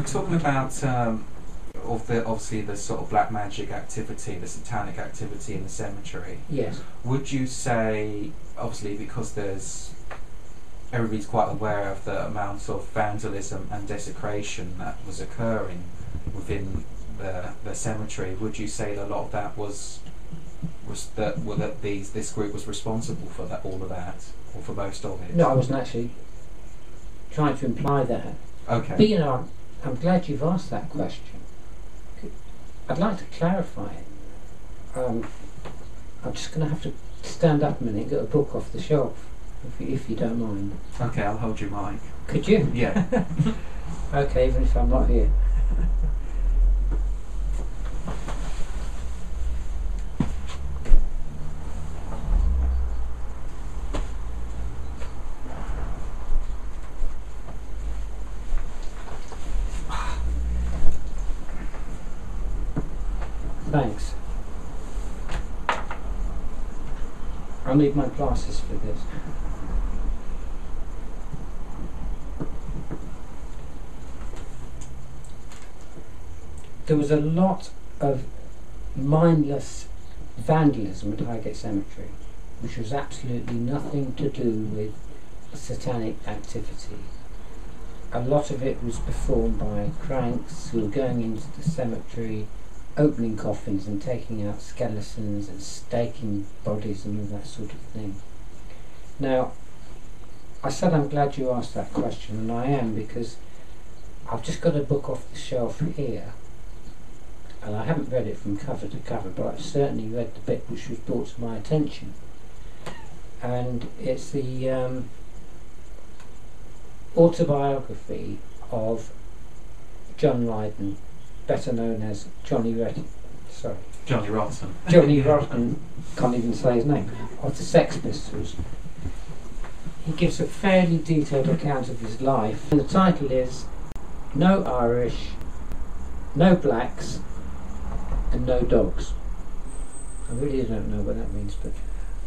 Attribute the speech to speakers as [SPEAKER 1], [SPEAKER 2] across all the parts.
[SPEAKER 1] were talking about um, of the obviously the sort of black magic activity, the satanic activity in the cemetery.
[SPEAKER 2] Yes.
[SPEAKER 1] Would you say, obviously, because there's everybody's quite aware of the amount of vandalism and desecration that was occurring within the the cemetery? Would you say that a lot of that was was that well, that these this group was responsible for that all of that, or for most of it?
[SPEAKER 2] No, I wasn't actually trying to imply that.
[SPEAKER 1] Okay.
[SPEAKER 2] But you know, I'm, glad you've asked that question. I'd like to clarify it. Um, I'm just going to have to stand up a minute and get a book off the shelf, if you, if you don't mind.
[SPEAKER 1] Okay, I'll hold your mic.
[SPEAKER 2] Could you?
[SPEAKER 1] Yeah.
[SPEAKER 2] Okay, even if I'm not here. Thanks. I'll need my glasses for this. There was a lot of mindless vandalism at Highgate Cemetery, which was absolutely nothing to do with satanic activity. A lot of it was performed by cranks who were going into the cemetery opening coffins and taking out skeletons and staking bodies and all that sort of thing. Now, I said I'm glad you asked that question, and I am because I've just got a book off the shelf here, and I haven't read it from cover to cover, but I've certainly read the bit which was brought to my attention. And it's the um, autobiography of John Lydon, better known as Johnny Red. Sorry,
[SPEAKER 1] Johnny Rotten.
[SPEAKER 2] Johnny Rotten. Can't even say his name. Of the Sex Pistols. He gives a fairly detailed account of his life, and the title is "No Irish, No Blacks, and No Dogs." I really don't know what that means, but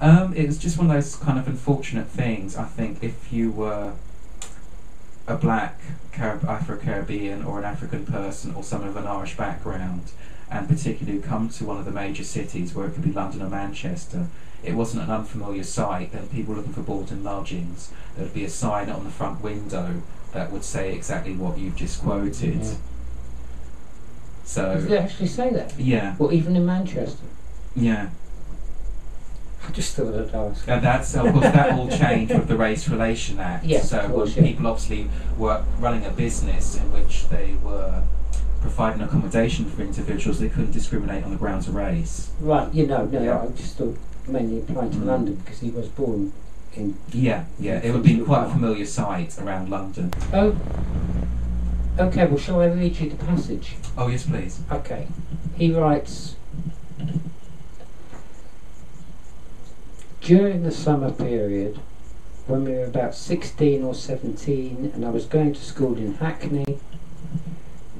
[SPEAKER 1] Um, it was just one of those kind of unfortunate things. I think if you were a black Carib- Afro-Caribbean or an African person or someone of an Irish background, and particularly come to one of the major cities, where it could be London or Manchester, it wasn't an unfamiliar sight. There were people looking for board and lodgings, there'd be a sign on the front window that would say exactly what you've just quoted.
[SPEAKER 2] Yeah.
[SPEAKER 1] So
[SPEAKER 2] Does it actually say that?
[SPEAKER 1] yeah,
[SPEAKER 2] Well, even in Manchester.
[SPEAKER 1] yeah.
[SPEAKER 2] I just thought I'd ask.
[SPEAKER 1] And that's of course that all changed with the Race Relation Act.
[SPEAKER 2] Yes,
[SPEAKER 1] so
[SPEAKER 2] of course, yeah.
[SPEAKER 1] people obviously were running a business in which they were providing accommodation for individuals, they couldn't discriminate on the grounds of race.
[SPEAKER 2] Right, you know, no,
[SPEAKER 1] Yeah.
[SPEAKER 2] I just thought mainly applied to
[SPEAKER 1] Mm.
[SPEAKER 2] London because he was born in.
[SPEAKER 1] Yeah, yeah, it would be quite a familiar sight around London.
[SPEAKER 2] Oh, okay, well, shall I read you the passage?
[SPEAKER 1] Oh yes, please.
[SPEAKER 2] Okay. He writes During the summer period, when we were about 16 or 17 and I was going to school in Hackney,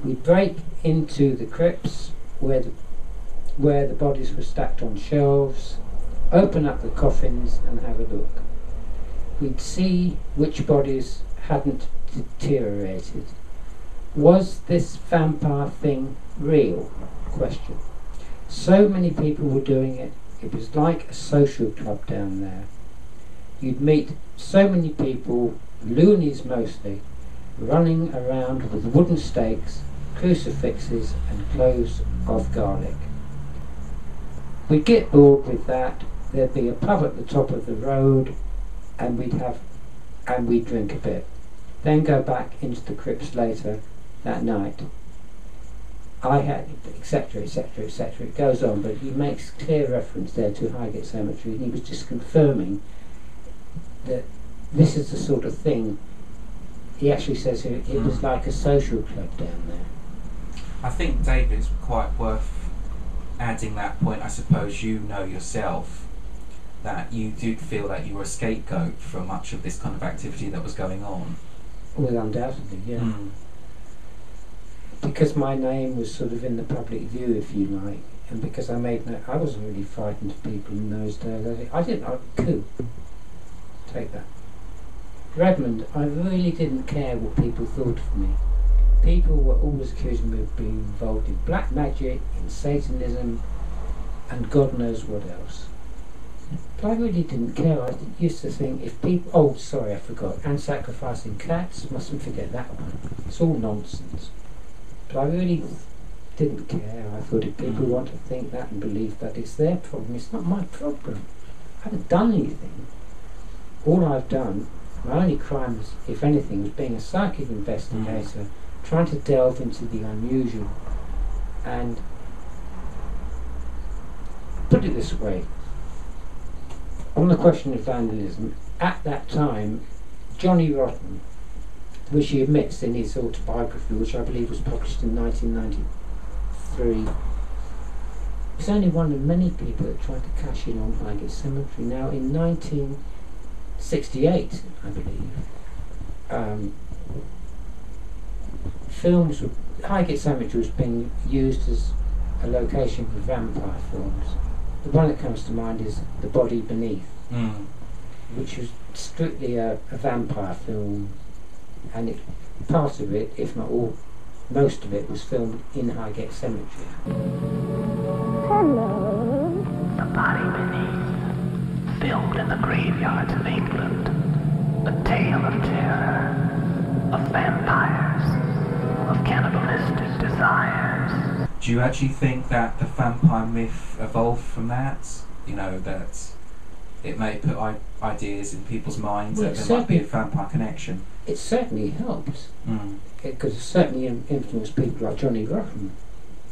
[SPEAKER 2] we'd break into the crypts where the, where the bodies were stacked on shelves, open up the coffins and have a look. We'd see which bodies hadn't deteriorated. Was this vampire thing real? Question. So many people were doing it. It was like a social club down there. You'd meet so many people, loonies mostly, running around with wooden stakes, crucifixes, and cloves of garlic. We'd get bored with that. There'd be a pub at the top of the road, and we'd have, and we'd drink a bit. Then go back into the crypts later that night. I had, etc., etc., etc. It goes on, but he makes clear reference there to Highgate Cemetery, and he was just confirming that this is the sort of thing. He actually says it, it was like a social club down there.
[SPEAKER 1] I think David's quite worth adding that point. I suppose you know yourself that you did feel that you were a scapegoat for much of this kind of activity that was going on.
[SPEAKER 2] Well, undoubtedly, yeah.
[SPEAKER 1] Mm.
[SPEAKER 2] Because my name was sort of in the public view, if you like, and because I made no, I wasn't really frightened of people in those days. I, didn't. I could take that. Redmond, I really didn't care what people thought of me people were always accusing me of being involved in black magic, in Satanism, and God knows what else. But I really didn't care. I used to think if people. Oh, sorry, I forgot. And sacrificing cats. Mustn't forget that one. It's all nonsense. But I really didn't care. I thought if people
[SPEAKER 1] Mm.
[SPEAKER 2] want to think that and believe that, it's their problem. It's not my problem. I haven't done anything. All I've done, my only crime, was, if anything, was being a psychic investigator, trying to delve into the unusual. And put it this way on the question of vandalism, at that time, Johnny Rotten, which he admits in his autobiography, which I believe was published in 1993, was only one of many people that tried to cash in on Highgate Cemetery. Now, in 1968, I believe, um, films were, Highgate Cemetery was being used as a location for vampire films. The one that comes to mind is The Body Beneath,
[SPEAKER 1] Mm.
[SPEAKER 2] which was strictly a, a vampire film, and it, part of it, if not all, most of it was filmed in Highgate Cemetery. Hello.
[SPEAKER 3] The body beneath, filmed in the graveyards of England. A tale of terror, of vampires, of cannibalistic desires.
[SPEAKER 1] Do you actually think that the vampire myth evolved from that? You know, that it may put I- ideas in people's minds
[SPEAKER 2] Well,
[SPEAKER 1] that there might be a vampire connection.
[SPEAKER 2] It certainly helped,
[SPEAKER 1] Mm.
[SPEAKER 2] it certainly in- influenced people like Johnny Rotten.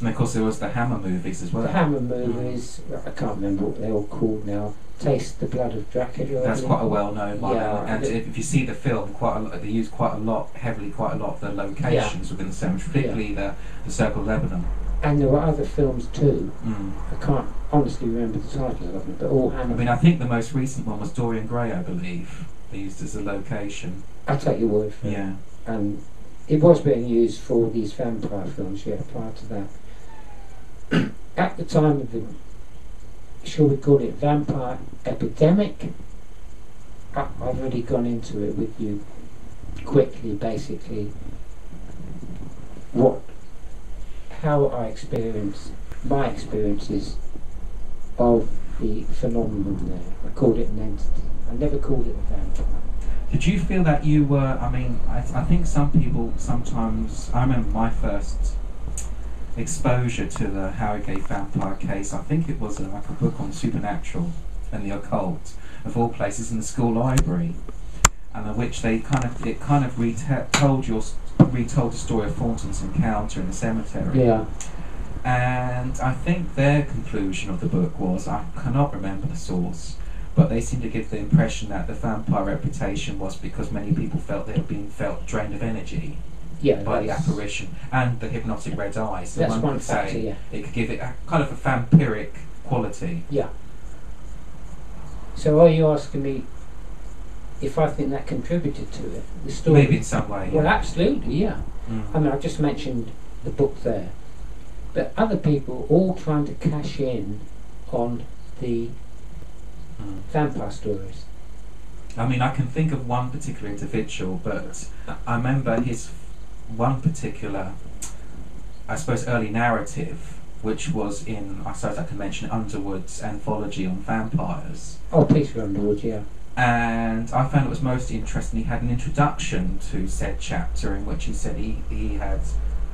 [SPEAKER 1] And of course, there was the Hammer movies as well.
[SPEAKER 2] The Hammer movies, I can't remember what they're all called now. Taste the Blood of Dracula.
[SPEAKER 1] That's quite a well-known one,
[SPEAKER 2] Yeah,
[SPEAKER 1] and, if, if you see the film, quite a lot, they use quite a lot, heavily, quite a lot of the locations within the cemetery, particularly the, the Circle of Lebanon.
[SPEAKER 2] And there were other films too.
[SPEAKER 1] Mm.
[SPEAKER 2] I can't honestly remember the title of them, but all
[SPEAKER 1] I mean, I think the most recent one was Dorian Gray, I believe, used as a location.
[SPEAKER 2] I'll take your word for it.
[SPEAKER 1] Yeah.
[SPEAKER 2] and it was being used for these vampire films, yeah, prior to that. At the time of the, shall we call it vampire epidemic, I, I've already gone into it with you quickly, basically, what, how I experience, my experiences of the phenomenon there. I called it an entity. I never called it a vampire.
[SPEAKER 1] Did you feel that you were? I mean, I, I think some people sometimes. I remember my first exposure to the Highgate vampire case. I think it was uh, like a book on supernatural and the occult, of all places, in the school library, and in which they kind of it kind of retold your retold the story of Thornton's encounter in the cemetery.
[SPEAKER 2] Yeah.
[SPEAKER 1] And I think their conclusion of the book was I cannot remember the source, but they seem to give the impression that the vampire reputation was because many people felt they had been felt drained of energy
[SPEAKER 2] Yeah,
[SPEAKER 1] by the apparition and the hypnotic red eyes. So
[SPEAKER 2] That's
[SPEAKER 1] one
[SPEAKER 2] one
[SPEAKER 1] could
[SPEAKER 2] factor,
[SPEAKER 1] say
[SPEAKER 2] yeah.
[SPEAKER 1] it could give it a, kind of a vampiric quality.
[SPEAKER 2] Yeah. So are you asking me if I think that contributed to it? The story.
[SPEAKER 1] Maybe in some way.
[SPEAKER 2] Well,
[SPEAKER 1] yeah.
[SPEAKER 2] absolutely, yeah.
[SPEAKER 1] Mm.
[SPEAKER 2] I mean, I just mentioned the book there, but other people all trying to cash in on the
[SPEAKER 1] Mm.
[SPEAKER 2] vampire stories.
[SPEAKER 1] I mean, I can think of one particular individual, but I remember his one particular, I suppose, early narrative, which was in, I suppose I can mention Underwood's anthology on vampires.
[SPEAKER 2] Oh, Peter Underwood, yeah.
[SPEAKER 1] And I found it was most interesting. He had an introduction to said chapter in which he said he, he had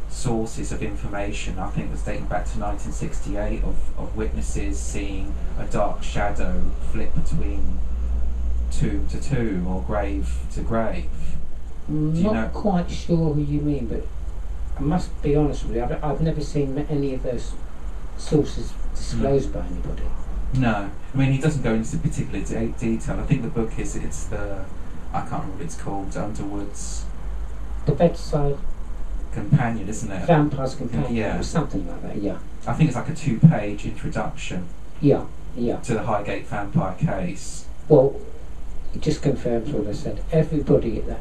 [SPEAKER 1] sources of information, I think it was dating back to 1968, of, of witnesses seeing a dark shadow flit between tomb to tomb or grave to grave.
[SPEAKER 2] Not
[SPEAKER 1] you know-
[SPEAKER 2] quite sure who you mean, but I must be honest with you, I've, I've never seen any of those sources disclosed by anybody.
[SPEAKER 1] No, I mean he doesn't go into particular de- detail. I think the book is it's the I can't remember what it's called Underwood's
[SPEAKER 2] The bedside
[SPEAKER 1] companion, isn't it?
[SPEAKER 2] vampire's companion,
[SPEAKER 1] Yeah.
[SPEAKER 2] or something like that, yeah.
[SPEAKER 1] I think it's like a two-page introduction
[SPEAKER 2] Yeah, yeah.
[SPEAKER 1] to the Highgate vampire case.
[SPEAKER 2] Well, it just confirms what I said. Everybody at that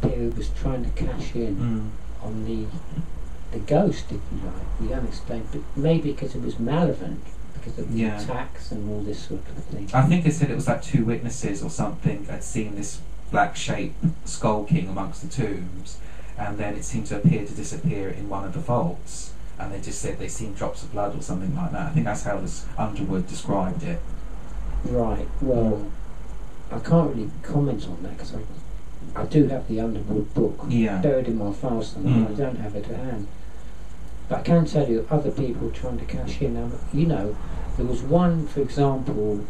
[SPEAKER 2] period was trying to cash in
[SPEAKER 1] Mm.
[SPEAKER 2] on the the ghost, if you like, the unexplained, but maybe because it was malevolent, because of the
[SPEAKER 1] Yeah.
[SPEAKER 2] attacks and all this sort of thing.
[SPEAKER 1] I think they said it was like two witnesses or something had seen this black shape skulking amongst the tombs, and then it seemed to appear to disappear in one of the vaults. And they just said they seen drops of blood or something like that. I think that's how this Underwood described it.
[SPEAKER 2] Right. Well, I can't really comment on that because I, I do have the Underwood book
[SPEAKER 1] Yeah.
[SPEAKER 2] buried in my files somewhere.
[SPEAKER 1] Mm.
[SPEAKER 2] I don't have it at hand. But I can tell you, other people trying to cash in. Um, you know, there was one, for example,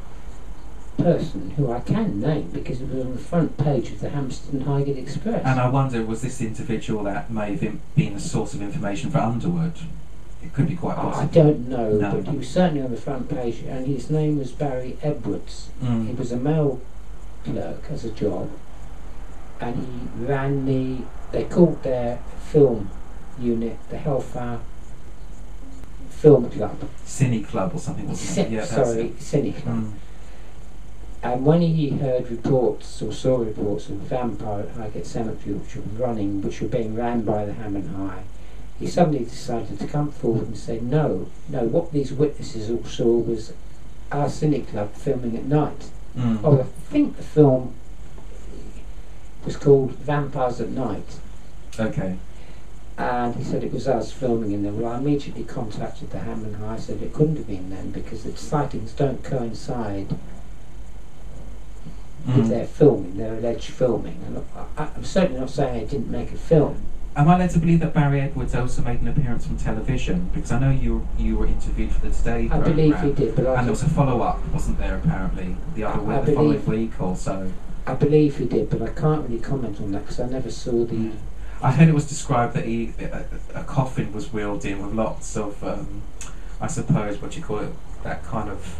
[SPEAKER 2] person who I can name because it was on the front page of the Hampstead and Highgate Express.
[SPEAKER 1] And I wonder, was this individual that may have been a source of information for Underwood? It could be quite
[SPEAKER 2] Oh, I don't know,
[SPEAKER 1] No.
[SPEAKER 2] but he was certainly on the front page, and his name was Barry Edwards. He
[SPEAKER 1] Mm.
[SPEAKER 2] was a mail clerk as a job, and he ran the. They called their film unit the Hellfire Film Club.
[SPEAKER 1] Cine Club or something, wasn't it?
[SPEAKER 2] Cin-
[SPEAKER 1] Yeah,
[SPEAKER 2] sorry,
[SPEAKER 1] it.
[SPEAKER 2] Cine Club.
[SPEAKER 1] Mm.
[SPEAKER 2] And when he heard reports or saw reports of vampire at Highgate Cemetery, which were running, which were being ran by the Ham and High, he suddenly decided to come forward and say, "No, no. What these witnesses all saw was our Cine Club filming at night."
[SPEAKER 1] Mm.
[SPEAKER 2] Oh, I think the film was called Vampires at Night,
[SPEAKER 1] Okay.
[SPEAKER 2] and he said it was us filming in there. Well, I immediately contacted the Ham and High, said it couldn't have been them because the sightings don't coincide
[SPEAKER 1] Mm.
[SPEAKER 2] their filming, their alleged filming. And I, I'm certainly not saying they didn't make a film.
[SPEAKER 1] Am I led to believe that Barry Edwards also made an appearance on television? Because I know you you were interviewed for the Today
[SPEAKER 2] I
[SPEAKER 1] programme.
[SPEAKER 2] believe he did, but I,
[SPEAKER 1] And there was a follow up, wasn't there? Apparently, the other
[SPEAKER 2] I-
[SPEAKER 1] week,
[SPEAKER 2] I
[SPEAKER 1] the following
[SPEAKER 2] believe-
[SPEAKER 1] week or so.
[SPEAKER 2] I believe he did, but I can't really comment on that because I never saw the.
[SPEAKER 1] I heard it was described that he a, a coffin was wheeled in with lots of, um, I suppose, what you call it, that kind of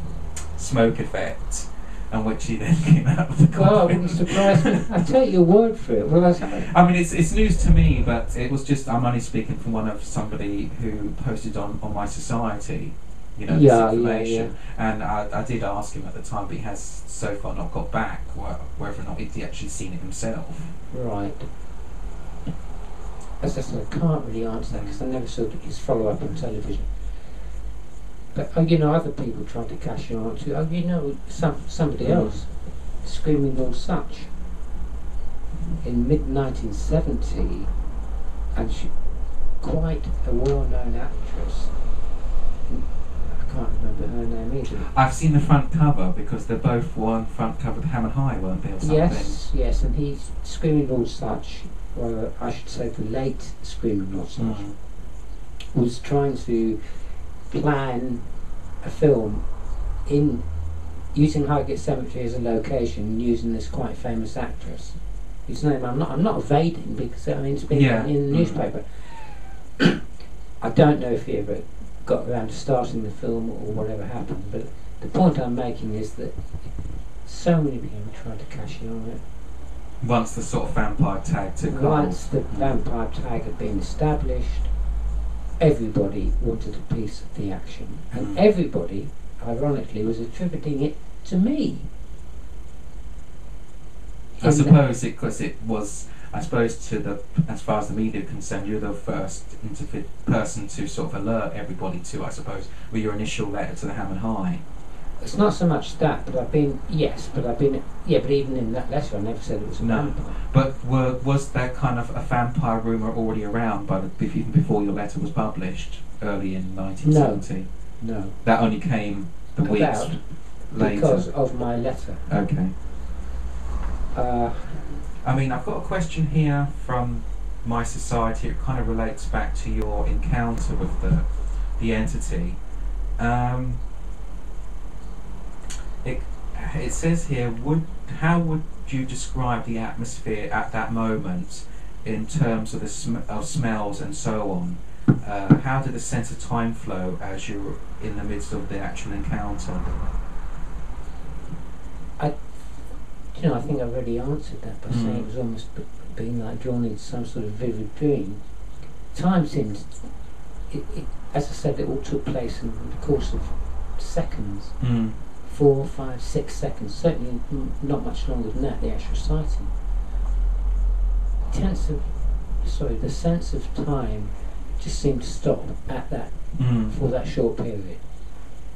[SPEAKER 1] smoke effect, and which he then came out of the coffin.
[SPEAKER 2] Well, I wouldn't surprise me. I take your word for it. Well, I,
[SPEAKER 1] I mean, it's, it's news to me, but it was just I'm only speaking from one of somebody who posted on, on my society, you know,
[SPEAKER 2] Yeah,
[SPEAKER 1] this
[SPEAKER 2] yeah,
[SPEAKER 1] information. And I, I did ask him at the time, but he has so far not got back whether or not he'd actually seen it himself.
[SPEAKER 2] Right. As I said, I can't really answer that because I never saw his follow up on television. But uh, you know, other people tried to cash in on it too. Oh, you know, some somebody else, Screaming Lord Sutch, in mid 1970, and she quite a well known actress. I can't remember her name either.
[SPEAKER 1] I've seen the front cover because they're both one front cover of Ham and High, weren't they, or something?
[SPEAKER 2] Yes, yes, and he's Screaming Lord Sutch, or I should say the late Screaming Lord Sutch.
[SPEAKER 1] Mm.
[SPEAKER 2] was trying to plan a film in using Highgate Cemetery as a location and using this quite famous actress. Whose name I'm not I'm not evading because I mean it's been
[SPEAKER 1] Yeah.
[SPEAKER 2] in the
[SPEAKER 1] Mm.
[SPEAKER 2] newspaper. I don't know if he ever got around to starting the film or whatever happened, but the point I'm making is that so many people tried to cash in on it.
[SPEAKER 1] Once the sort of vampire tag took
[SPEAKER 2] Once the vampire tag had been established, everybody wanted a piece of the action. And
[SPEAKER 1] Mm.
[SPEAKER 2] everybody, ironically, was attributing it to me.
[SPEAKER 1] I suppose because it was, I suppose, to the as far as the media are concerned, you're the first person to sort of alert everybody to, I suppose, with your initial letter to the Ham and High.
[SPEAKER 2] That- It's not so much that, but I've been, yes, but I've been, yeah, but even in that letter I never said it was a
[SPEAKER 1] No.
[SPEAKER 2] vampire.
[SPEAKER 1] But were, was there kind of a vampire rumour already around by the, even before your letter was published, early in 1970?
[SPEAKER 2] No. no.
[SPEAKER 1] That only came the weeks later.
[SPEAKER 2] because of my letter.
[SPEAKER 1] Okay.
[SPEAKER 2] Uh,
[SPEAKER 1] I mean, I've got a question here from my society. It kind of relates back to your encounter with the the entity. Um, it says here, would how would you describe the atmosphere at that moment in terms of the sm- of smells and so on? Uh, how did the sense of time flow as you were in the midst of the actual encounter?
[SPEAKER 2] I, you know, I think I've already answered that by saying
[SPEAKER 1] Mm.
[SPEAKER 2] it was almost b- being like drawn into some sort of vivid dream. Time seemed, it, it, as I said, it all took place in the course of seconds,
[SPEAKER 1] Mm.
[SPEAKER 2] Four, five, six seconds. Certainly not much longer than that. The actual sighting. Tense of, sorry, the sense of time just seemed to stop at that
[SPEAKER 1] Mm.
[SPEAKER 2] for that short period.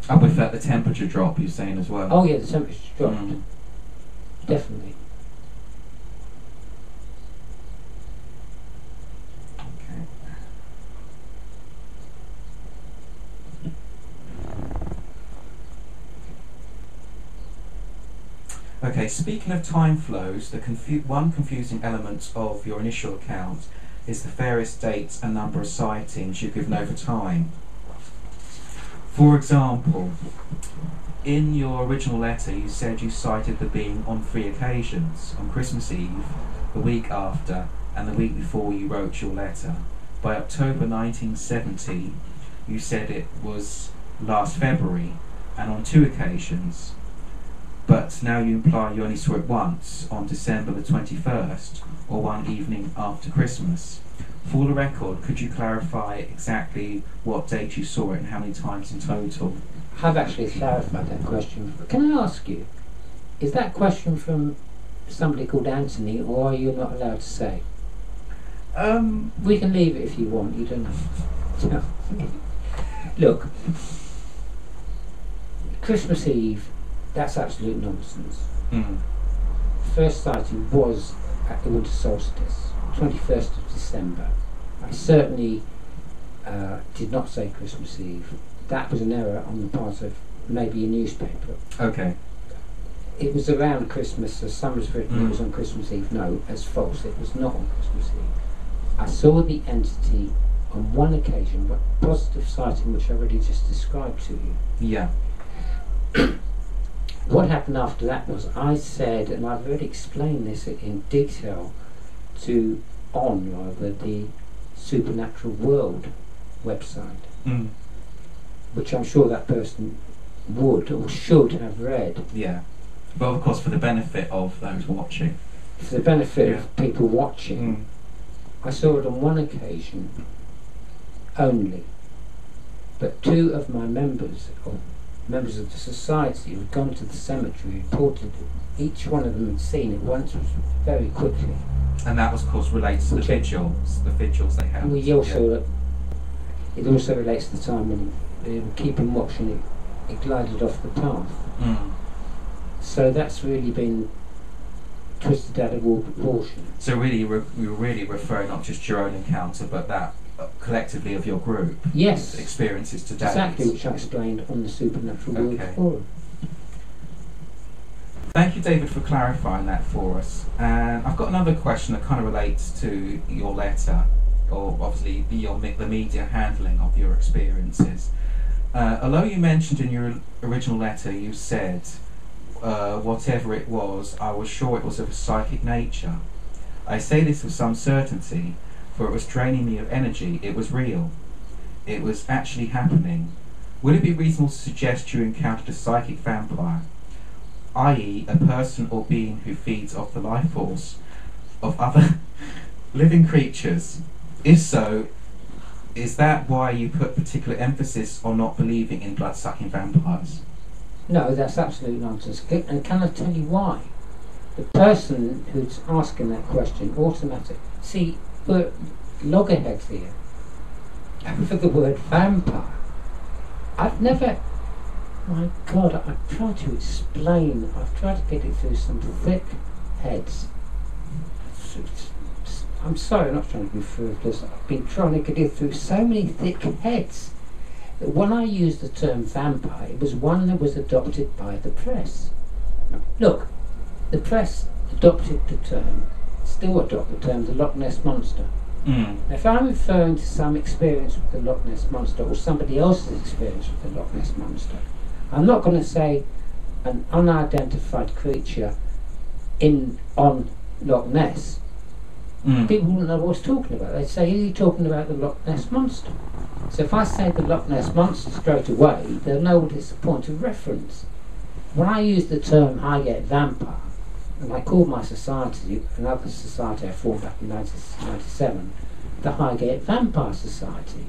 [SPEAKER 1] And with that, the temperature drop you're saying as well.
[SPEAKER 2] Oh yeah, the temperature dropped
[SPEAKER 1] Mm.
[SPEAKER 2] definitely.
[SPEAKER 1] Okay, speaking of time flows, the confu- one confusing element of your initial account is the various dates and number of sightings you've given over time. For example, in your original letter, you said you sighted the being on three occasions on Christmas Eve, the week after, and the week before you wrote your letter. By October 1970, you said it was last February and on two occasions. But now you imply you only saw it once on December the 21st or one evening after Christmas. For the record, could you clarify exactly what date you saw it and how many times in total?
[SPEAKER 2] I've actually clarified that question. Can I ask you, is that question from somebody called Anthony, or are you not allowed to say?
[SPEAKER 1] Um,
[SPEAKER 2] We can leave it if you want. You don't have to. Look, Christmas Eve, that's absolute nonsense.
[SPEAKER 1] mm,
[SPEAKER 2] First sighting was at the winter solstice, 21st of December. I certainly uh, did not say Christmas Eve. That was an error on the part of maybe a newspaper.
[SPEAKER 1] okay.
[SPEAKER 2] It was around Christmas, as some has written it
[SPEAKER 1] Mm.
[SPEAKER 2] was on Christmas Eve. No, that's false. It was not on Christmas Eve. I saw the entity on one occasion, but positive sighting, which I already just described to you.
[SPEAKER 1] Yeah.
[SPEAKER 2] What happened after that was I said, and I've already explained this in detail to on rather the Supernatural World website,
[SPEAKER 1] Mm,
[SPEAKER 2] which I'm sure that person would or should have read
[SPEAKER 1] yeah. But of course, for the benefit of those watching.
[SPEAKER 2] for the benefit
[SPEAKER 1] Yeah.
[SPEAKER 2] of people watching.
[SPEAKER 1] Mm,
[SPEAKER 2] I saw it on one occasion only, but two of my members, members of the society, who had gone to the cemetery, reported that each one of them had seen it once very quickly.
[SPEAKER 1] and that was, of course, relates to the vigils, the vigils they had.
[SPEAKER 2] And we also, it also relates to the time when they were keeping watch and it, it glided off the path.
[SPEAKER 1] Mm.
[SPEAKER 2] So that's really been twisted out of all proportion.
[SPEAKER 1] So really, were really referring not just your own encounter, but that collectively of your group
[SPEAKER 2] Yes,
[SPEAKER 1] experiences today.
[SPEAKER 2] exactly, which I explained on the Supernatural World
[SPEAKER 1] Okay.
[SPEAKER 2] Forum.
[SPEAKER 1] Thank you, David, for clarifying that for us. And I've got another question that kind of relates to your letter, or obviously the, your, the media handling of your experiences. Uh, although you mentioned in your original letter, you said, uh, whatever it was, I was sure it was of a psychic nature. I say this with some certainty, for it was draining me of energy. It was real. It was actually happening. Would it be reasonable to suggest you encountered a psychic vampire? i.e., a person or being who feeds off the life force of other living creatures? If so, is that why you put particular emphasis on not believing in blood sucking vampires?
[SPEAKER 2] No, that's absolute nonsense. And uh, can I tell you why? The person who's asking that question, automatic. See, loggerheads here. For the word vampire, I've never. My God, I've tried to explain. I've tried to get it through some thick heads. I'm sorry, I'm not trying to be frivolous. I've been trying to get it through so many thick heads that when I used the term vampire, it was one that was adopted by the press. Look, the press adopted the term, still adopt the term, the Loch Ness Monster.
[SPEAKER 1] Mm.
[SPEAKER 2] Now, if I'm referring to some experience with the Loch Ness Monster or somebody else's experience with the Loch Ness Monster, I'm not going to say an unidentified creature in on Loch Ness.
[SPEAKER 1] Mm.
[SPEAKER 2] People wouldn't know what I was talking about. They'd say, is he talking about the Loch Ness Monster? So if I say the Loch Ness Monster straight away, they'll know what it's a point of reference. When I use the term Highgate Vampire, and I called my society, another society I formed back in 1997, the Highgate Vampire Society,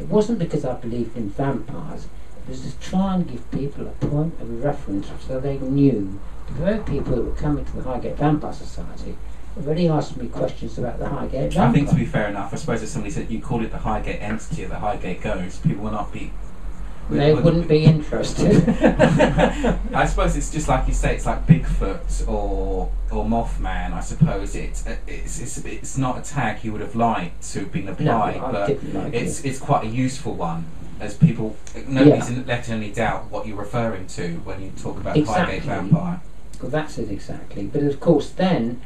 [SPEAKER 2] it wasn't because I believed in vampires, it was to try and give people a point of reference so they knew the very people that were coming to the Highgate Vampire Society already asked me questions about the Highgate Vampire.
[SPEAKER 1] I think to be fair enough, I suppose if somebody said you call it the Highgate entity or the Highgate ghost, people will not be.
[SPEAKER 2] They wouldn't be interested.
[SPEAKER 1] I suppose it's just like you say, it's like Bigfoot or or Mothman. I suppose it's it's it's, it's not a tag you would have liked to have been applied,
[SPEAKER 2] I
[SPEAKER 1] but
[SPEAKER 2] like
[SPEAKER 1] it's
[SPEAKER 2] it.
[SPEAKER 1] it's quite a useful one. As people, nobody's in- left in any doubt what you're referring to when you talk about the Highgate vampire.
[SPEAKER 2] Well, that's it exactly. But of course, then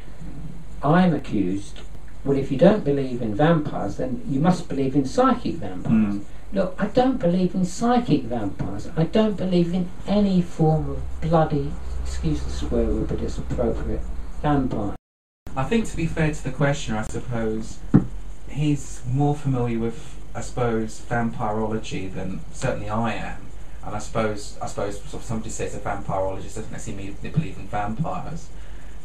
[SPEAKER 2] I'm accused. Well, if you don't believe in vampires, then you must believe in psychic vampires.
[SPEAKER 1] Mm.
[SPEAKER 2] Look, I don't believe in psychic vampires. I don't believe in any form of bloody, excuse the swear word, but it's appropriate, vampire.
[SPEAKER 1] I think to be fair to the questioner, I suppose he's more familiar with, I suppose, vampirology than certainly I am. And I suppose, I suppose, if somebody says a vampirologist doesn't necessarily mean they believe in vampires.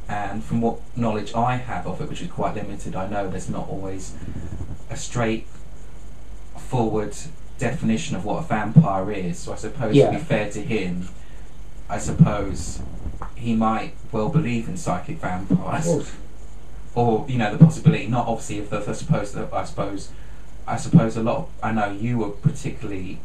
[SPEAKER 1] And from what knowledge I have of it, which is quite limited, I know there's not always a straight forward definition of what a vampire is. So I suppose to be fair to him, I suppose he might well believe in psychic vampires or you know the possibility not obviously of the I suppose that I suppose I suppose a lot of, I know you were particularly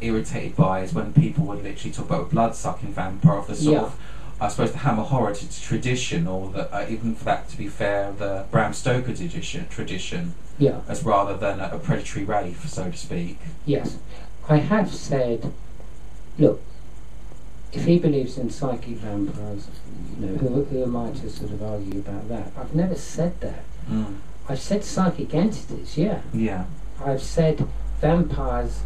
[SPEAKER 1] irritated by is when people would literally talk about blood sucking vampire of the sort
[SPEAKER 2] Yeah.
[SPEAKER 1] of I suppose the Hammer horror tradition or the uh, even for that to be fair the Bram Stoker tradition tradition
[SPEAKER 2] Yeah.
[SPEAKER 1] as rather than a, a predatory wraith so to speak
[SPEAKER 2] Yes, I have said, look, if he believes in psychic vampires, you know, who, who am I to sort of argue about that? I've never said that.
[SPEAKER 1] mm.
[SPEAKER 2] I've said psychic entities, yeah.
[SPEAKER 1] yeah
[SPEAKER 2] I've said vampires,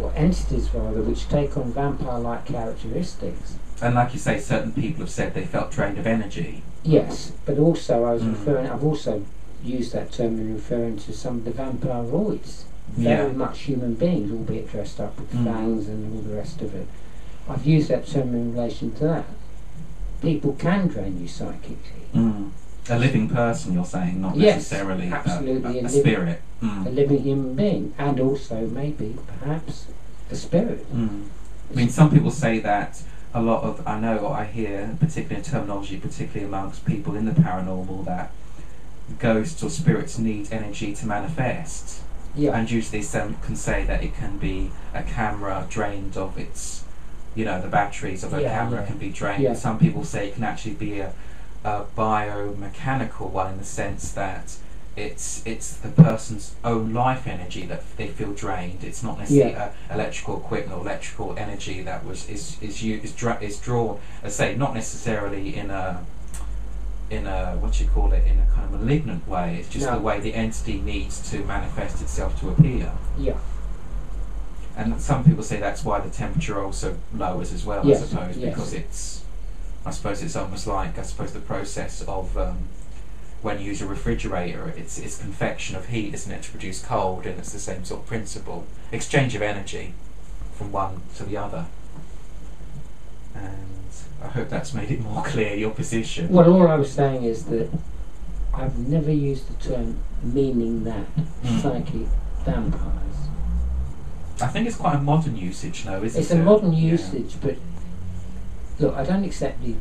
[SPEAKER 2] or entities rather, which take on vampire-like characteristics.
[SPEAKER 1] And like you say certain people have said they felt drained of energy
[SPEAKER 2] Yes, but also I was
[SPEAKER 1] Mm.
[SPEAKER 2] referring, I've also used that term in referring to some of the vampiroids.
[SPEAKER 1] yeah
[SPEAKER 2] very much human beings, albeit dressed up with
[SPEAKER 1] Mm.
[SPEAKER 2] fangs and all the rest of it. I've used that term in relation to that. People can drain you psychically.
[SPEAKER 1] mm. a living person you're saying not
[SPEAKER 2] Yes,
[SPEAKER 1] necessarily a-
[SPEAKER 2] absolutely,
[SPEAKER 1] a,
[SPEAKER 2] a
[SPEAKER 1] a,
[SPEAKER 2] living-
[SPEAKER 1] spirit mm.
[SPEAKER 2] A living human being, and also maybe, perhaps, a spirit.
[SPEAKER 1] Mm. I mean, some people say that a lot of, I know, I hear, particularly in terminology, particularly amongst people in the paranormal, that ghosts or spirits need energy to manifest.
[SPEAKER 2] Yeah,
[SPEAKER 1] And usually some can say that it can be a camera drained of its, you know, the batteries of a
[SPEAKER 2] Yeah,
[SPEAKER 1] camera
[SPEAKER 2] yeah.
[SPEAKER 1] can be drained.
[SPEAKER 2] Yeah.
[SPEAKER 1] Some people say it can actually be a, a biomechanical one in the sense that it's it's the person's own life energy that they feel drained. It's not necessarily
[SPEAKER 2] Yeah.
[SPEAKER 1] electrical equipment or electrical energy that was is is u- is, dra- is drawn. I say not necessarily in a in a what you call it in a kind of malignant way. It's just
[SPEAKER 2] No.
[SPEAKER 1] the way the entity needs to manifest itself to appear.
[SPEAKER 2] yeah,
[SPEAKER 1] And some people say that's why the temperature also lowers as well.
[SPEAKER 2] Yes,
[SPEAKER 1] I suppose
[SPEAKER 2] yes.
[SPEAKER 1] because it's I suppose it's almost like I suppose the process of um, when you use a refrigerator, it's it's convection of heat, isn't it, to produce cold, and it's the same sort of principle. Exchange of energy from one to the other. And I hope that's made it more clear your position.
[SPEAKER 2] Well, all I was saying is that I've never used the term meaning that
[SPEAKER 1] hmm.
[SPEAKER 2] psychic vampires.
[SPEAKER 1] I think it's quite a modern usage, though, isn't
[SPEAKER 2] It's
[SPEAKER 1] it?
[SPEAKER 2] a modern
[SPEAKER 1] Yeah.
[SPEAKER 2] usage, but look, I don't accept the